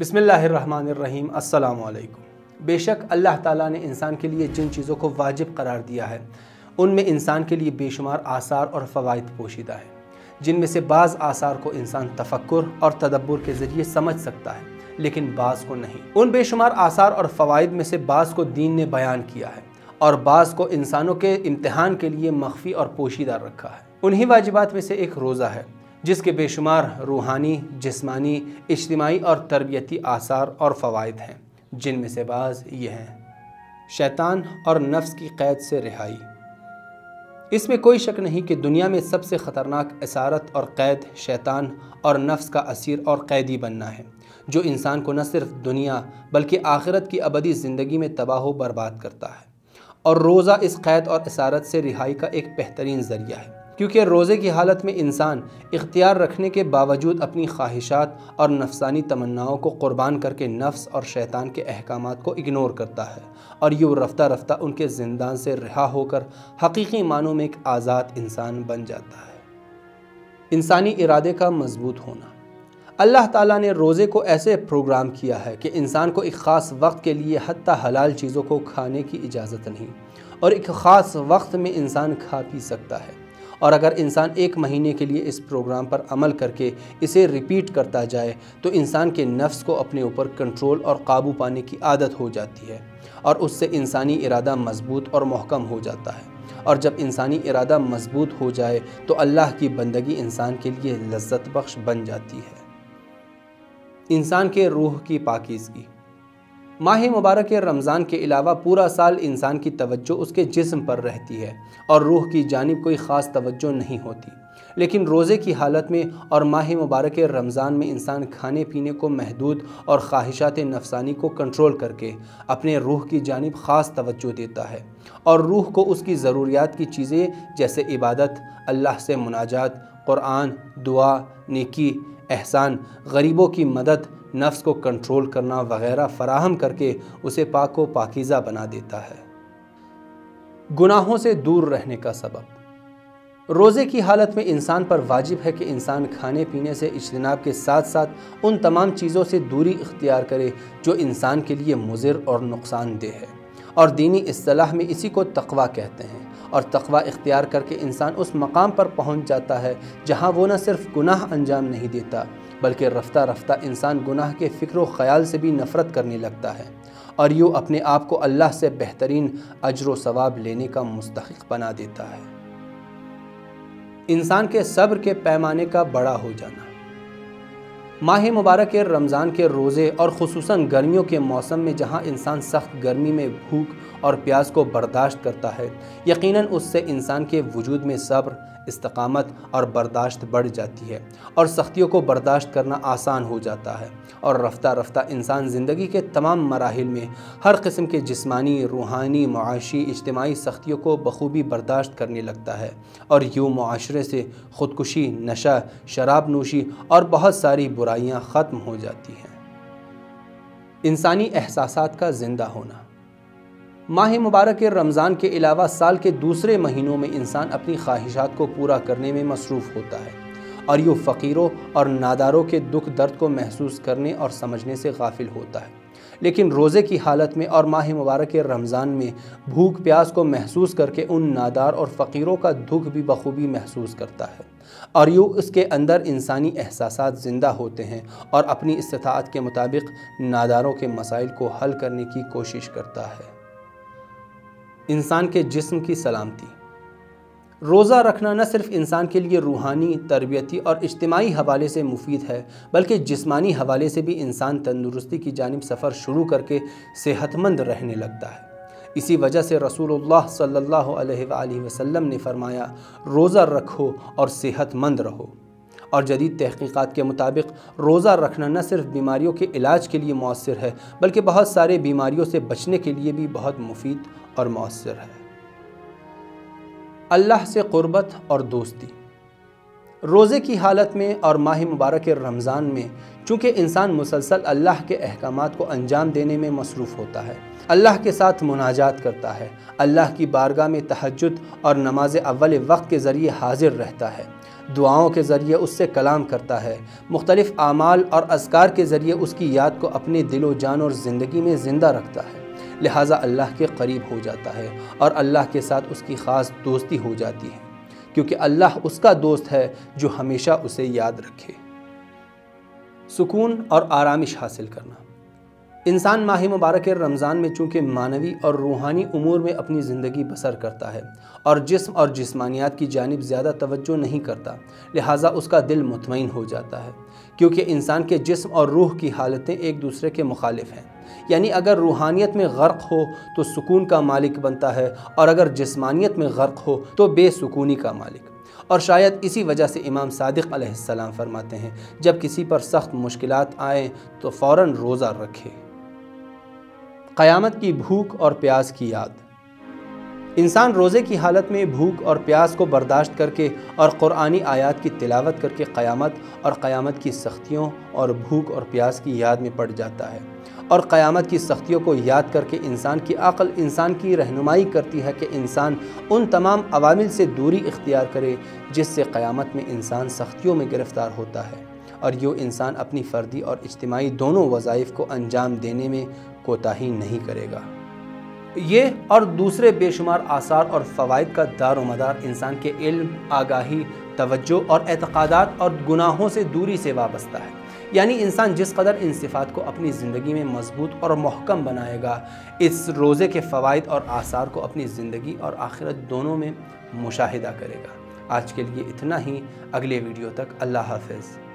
بسم اللہ الرحمن الرحیم، السلام علیکم۔ بے شک اللہ تعالیٰ نے انسان کے لیے جن چیزوں کو واجب قرار دیا ہے، ان میں انسان کے لیے بے شمار آثار اور فوائد پوشیدہ ہے، جن میں سے بعض آثار کو انسان تفکر اور تدبر کے ذریعے سمجھ سکتا ہے، لیکن بعض کو نہیں۔ ان بے شمار آثار اور فوائد میں سے بعض کو دین نے بیان کیا ہے اور بعض کو انسانوں کے امتحان کے لیے مخفی اور پوشیدہ رکھا ہے۔ انہی واجبات میں سے ایک روزہ ہے۔ جس کے بے شمار روحانی، جسمانی، اجتماعی اور تربیتی آثار اور فوائد ہیں، جن میں سے بعض یہ ہیں شیطان اور نفس کی قید سے رہائی۔ اس میں کوئی شک نہیں کہ دنیا میں سب سے خطرناک اسارت اور قید شیطان اور نفس کا اسیر اور قیدی بننا ہے، جو انسان کو نہ صرف دنیا بلکہ آخرت کی ابدی زندگی میں تباہ و برباد کرتا ہے۔ اور روزہ اس قید اور اسارت سے رہائی کا ایک بہترین ذریعہ ہے۔ کیونکہ روزے کی حالت میں انسان اختیار رکھنے کے باوجود اپنی خواہشات اور نفسانی تمناؤں کو قربان کر کے نفس اور شیطان کے احکامات کو اگنور کرتا ہے اور یوں رفتہ رفتہ ان کے زندان سے رہا ہو کر حقیقی معنوں میں ایک آزاد انسان بن جاتا ہے۔ انسانی ارادے کا مضبوط ہونا۔ اللہ تعالیٰ نے روزے کو ایسے پروگرام کیا ہے کہ انسان کو ایک خاص وقت کے لیے حتی حلال چیزوں کو کھانے کی اجازت نہیں اور ایک خاص وقت میں انسان کھا پی سکتا ہے۔ اور اگر انسان ایک مہینے کے لیے اس پروگرام پر عمل کر کے اسے ریپیٹ کرتا جائے، تو انسان کے نفس کو اپنے اوپر کنٹرول اور قابو پانے کی عادت ہو جاتی ہے اور اس سے انسانی ارادہ مضبوط اور محکم ہو جاتا ہے۔ اور جب انسانی ارادہ مضبوط ہو جائے، تو اللہ کی بندگی انسان کے لیے لذت بخش بن جاتی ہے۔ انسان کے روح کی پاکیزگی۔ ماہ مبارک رمضان کے علاوہ پورا سال انسان کی توجہ اس کے جسم پر رہتی ہے اور روح کی جانب کوئی خاص توجہ نہیں ہوتی۔ لیکن روزے کی حالت میں اور ماہ مبارک رمضان میں انسان کھانے پینے کو محدود اور خواہشات نفسانی کو کنٹرول کر کے اپنے روح کی جانب خاص توجہ دیتا ہے اور روح کو اس کی ضروریات کی چیزیں جیسے عبادت، اللہ سے مناجات، قرآن، دعا، نیکی، احسان، غریبوں کی مدد نفس کو کنٹرول کرنا وغیرہ فراہم کر کے اسے پاک و پاکیزہ بنا دیتا ہے۔ گناہوں سے دور رہنے کا سبب۔ روزے کی حالت میں انسان پر واجب ہے کہ انسان کھانے پینے سے اجتناب کے ساتھ ساتھ ان تمام چیزوں سے دوری اختیار کرے جو انسان کے لیے مضر اور نقصان دہ ہے۔ اور دینی اصطلاح میں اسی کو تقوی کہتے ہیں۔ اور تقوی اختیار کر کے انسان اس مقام پر پہنچ جاتا ہے جہاں وہ نہ صرف گناہ انجام نہیں دیتا بلکہ رفتہ رفتہ انسان گناہ کے فکر و خیال سے بھی نفرت کرنے لگتا ہے اور یوں اپنے آپ کو اللہ سے بہترین اجر و ثواب لینے کا مستحق بنا دیتا ہے۔ انسان کے صبر کے پیمانے کا بڑا ہو جانا۔ ماہ مبارک رمضان کے روزے اور خصوصاً گرمیوں کے موسم میں جہاں انسان سخت گرمی میں بھوک اور پیاس کو برداشت کرتا ہے، یقیناً اس سے انسان کے وجود میں صبر استقامت اور برداشت بڑھ جاتی ہے اور سختیوں کو برداشت کرنا آسان ہو جاتا ہے اور رفتہ رفتہ انسان زندگی کے تمام مراحل میں ہر قسم کے جسمانی، روحانی، معاشی، اجتماعی سختیوں کو بخوبی برداشت کرنے لگتا ہے اور یوں معاشرے سے خودکشی، نشہ، شراب نوشی اور بہت ساری برائیاں ختم ہو جاتی ہیں۔ انسانی احساسات کا زندہ ہونا ماہ مبارک رمضان کے علاوہ سال کے دوسرے مہینوں میں انسان اپنی خواہشات کو پورا کرنے میں مصروف ہوتا ہے اور یوں فقیروں اور ناداروں کے دکھ درد کو محسوس کرنے اور سمجھنے سے غافل ہوتا ہے۔ لیکن روزے کی حالت میں اور ماہ مبارک رمضان میں بھوک پیاس کو محسوس کر کے ان نادار اور فقیروں کا دکھ بھی بخوبی محسوس کرتا ہے۔ اور یوں اس کے اندر انسانی احساسات زندہ ہوتے ہیں اور اپنی استطاعت کے مطابق ناداروں کے مسائل کو حل کرنے کی کوشش کرتا ہے۔ انسان کے جسم کی سلامتی۔ روزہ رکھنا نہ صرف انسان کے لیے روحانی، تربیتی اور اجتماعی حوالے سے مفید ہے، بلکہ جسمانی حوالے سے بھی انسان تندرستی کی جانب سفر شروع کر کے صحت مند رہنے لگتا ہے۔ اسی وجہ سے رسول اللہ صلی اللہ علیہ وآلہ وسلم نے فرمایا، روزہ رکھو اور صحت مند رہو۔ اور جدید تحقیقات کے مطابق، روزہ رکھنا نہ صرف بیماریوں کے علاج کے لیے مؤثر ہے، بلکہ بہت سارے بیماریوں سے بچنے کے لیے بھی بہت مفید اور مؤثر ہے۔ اللہ سے قربت اور دوستی۔ روزے کی حالت میں اور ماہ مبارک رمضان میں چونکہ انسان مسلسل اللہ کے احکامات کو انجام دینے میں مصروف ہوتا ہے، اللہ کے ساتھ مناجات کرتا ہے۔ اللہ کی بارگاہ میں تحجد اور نماز اول وقت کے ذریعے حاضر رہتا ہے۔ دعاؤں کے ذریعے اس سے کلام کرتا ہے۔ مختلف اعمال اور اذکار کے ذریعے اس کی یاد کو اپنے دل و جان اور زندگی میں زندہ رکھتا ہے۔ لہٰذا اللہ کے قریب ہو جاتا ہے اور اللہ کے ساتھ اس کی خاص دوستی ہو جاتی ہے، کیونکہ اللہ اس کا دوست ہے جو ہمیشہ اسے یاد رکھے۔ سکون اور آرامش حاصل کرنا۔ انسان ماہ مبارک رمضان میں چونکہ معنوی اور روحانی امور میں اپنی زندگی بسر کرتا ہے اور جسم اور جسمانیات کی جانب زیادہ توجہ نہیں کرتا، لہٰذا اس کا دل مطمئن ہو جاتا ہے، کیونکہ انسان کے جسم اور روح کی حالتیں ایک دوسرے کے مخالف ہیں۔ یعنی اگر روحانیت میں غرق ہو تو سکون کا مالک بنتا ہے اور اگر جسمانیت میں غرق ہو تو بے سکونی کا مالک۔ اور شاید اسی وجہ سے امام صادق علیہ السلام فرماتے ہیں، جب کسی پر سخت مشکلات آئیں تو فوراً روزہ رکھے۔ قیامت کی بھوک اور پیاس کی یاد۔ انسان روزے کی حالت میں بھوک اور پیاس کو برداشت کر کے اور قرآنی آیات کی تلاوت کر کے قیامت اور قیامت کی سختیوں اور بھوک اور پیاس کی یاد میں پڑ جاتا ہے۔ اور قیامت کی سختیوں کو یاد کر کے انسان کی عقل، انسان کی رہنمائی کرتی ہے کہ انسان ان تمام عوامل سے دوری اختیار کرے جس سے قیامت میں انسان سختیوں میں گرفتار ہوتا ہے۔ اور یوں انسان اپنی فردی اور اجتماعی دونوں وظائف کو انجام دینے میں کوتاہی نہیں کرے گا۔ یہ اور دوسرے بے شمار آثار اور فوائد کا دار و مدار انسان کے علم، آگاہی، توجہ اور اعتقادات اور گناہوں سے دوری سے وابستہ ہے۔ یعنی انسان جس قدر ان صفات کو اپنی زندگی میں مضبوط اور محکم بنائے گا، اس روزے کے فوائد اور آثار کو اپنی زندگی اور آخرت دونوں میں مشاہدہ کرے گا۔ آج کے لیے اتنا ہی۔ اگلے ویڈیو تک اللہ حافظ۔